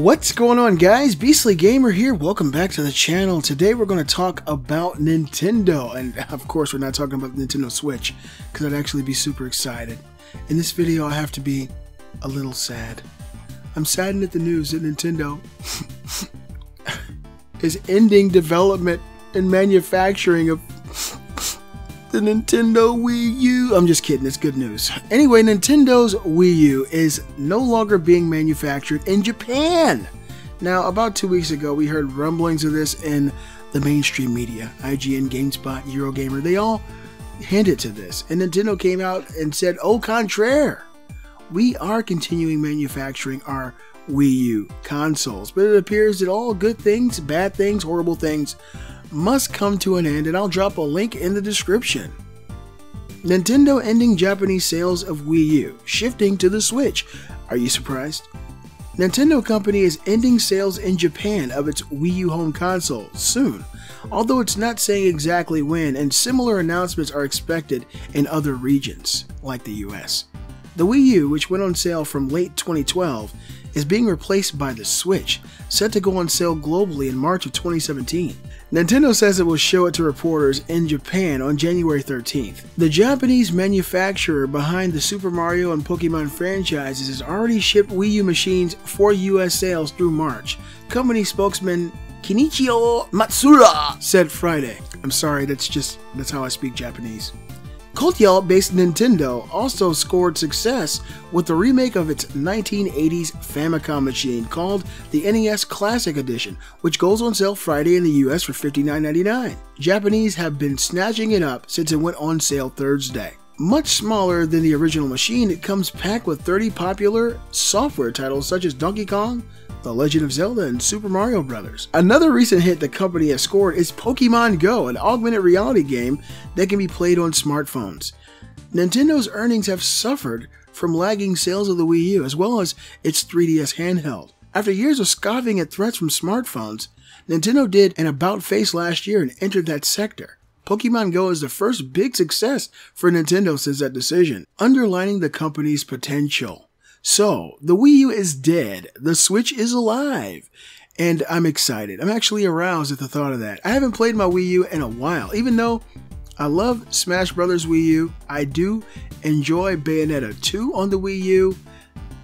What's going on guys? Beastly Gamer here. Welcome back to the channel. Today we're going to talk about Nintendo. And of course we're not talking about the Nintendo Switch because I'd actually be super excited. In this video I have to be a little sad. I'm saddened at the news that Nintendo is ending development and manufacturing of the Nintendo Wii U. I'm just kidding, it's good news. Anyway, Nintendo's Wii U is no longer being manufactured in Japan. Now, about two weeks ago, we heard rumblings of this in the mainstream media. IGN, GameSpot, Eurogamer, they all hinted to this. And Nintendo came out and said, au contraire, we are continuing manufacturing our Wii U consoles. But it appears that all good things, bad things, horrible things must come to an end, and I'll drop a link in the description. Nintendo ending Japanese sales of Wii U, shifting to the Switch. Are you surprised? Nintendo Company is ending sales in Japan of its Wii U home console soon, although it's not saying exactly when, and similar announcements are expected in other regions, like the US. The Wii U, which went on sale from late 2012, is being replaced by the Switch, set to go on sale globally in March of 2017. Nintendo says it will show it to reporters in Japan on January 13th. The Japanese manufacturer behind the Super Mario and Pokemon franchises has already shipped Wii U machines for US sales through March. Company spokesman Kenichiro Matsuura said Friday. I'm sorry, that's just that's how I speak Japanese. Kotoya based Nintendo also scored success with the remake of its 1980s Famicom machine called the NES Classic Edition, which goes on sale Friday in the US for $59.99. Japanese have been snatching it up since it went on sale Thursday. Much smaller than the original machine, it comes packed with 30 popular software titles such as Donkey Kong, the Legend of Zelda, and Super Mario Bros. Another recent hit the company has scored is Pokemon Go, an augmented reality game that can be played on smartphones. Nintendo's earnings have suffered from lagging sales of the Wii U as well as its 3DS handheld. After years of scoffing at threats from smartphones, Nintendo did an about face last year and entered that sector. Pokemon Go is the first big success for Nintendo since that decision, underlining the company's potential. So, the Wii U is dead. The Switch is alive. And I'm excited. I'm actually aroused at the thought of that. I haven't played my Wii U in a while, even though I love Smash Brothers Wii U. I do enjoy Bayonetta 2 on the Wii U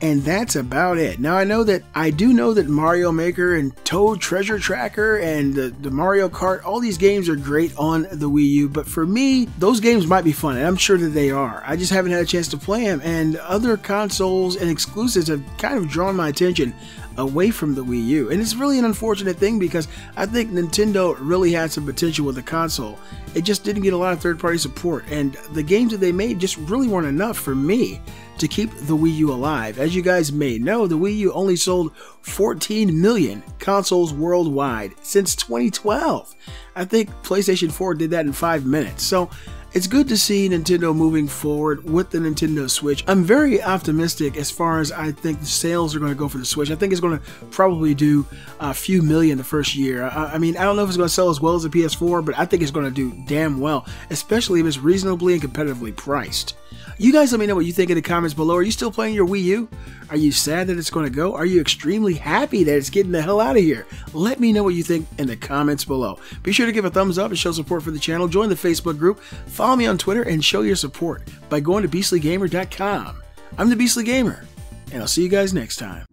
and that's about it. Now I know that I do know that Mario Maker and Toad Treasure Tracker and the, the, Mario Kart, all these games are great on the Wii U, but for me, those games might be fun, and I'm sure that they are. I just haven't had a chance to play them, and other consoles and exclusives have kind of drawn my attention away from the Wii U. And it's really an unfortunate thing because I think Nintendo really had some potential with the console. It just didn't get a lot of third party support, and the games that they made just really weren't enough for me to keep the Wii U alive. As you guys may know, the Wii U only sold 14 million consoles worldwide since 2012. I think PlayStation 4 did that in 5 minutes. So it's good to see Nintendo moving forward with the Nintendo Switch. I'm very optimistic as far as I think the sales are going to go for the Switch. I think it's going to probably do a few million the first year. I, I mean, I don't know if it's going to sell as well as the PS4, but I think it's going to do damn well, especially if it's reasonably and competitively priced. You guys let me know what you think in the comments below. Are you still playing your Wii U? Are you sad that it's going to go? Are you extremely happy that it's getting the hell out of here? Let me know what you think in the comments below. Be sure to give a thumbs up and show support for the channel. Join the Facebook group, Follow me on Twitter and show your support by going to beastlygamer.com. I'm the Beastly Gamer, and I'll see you guys next time.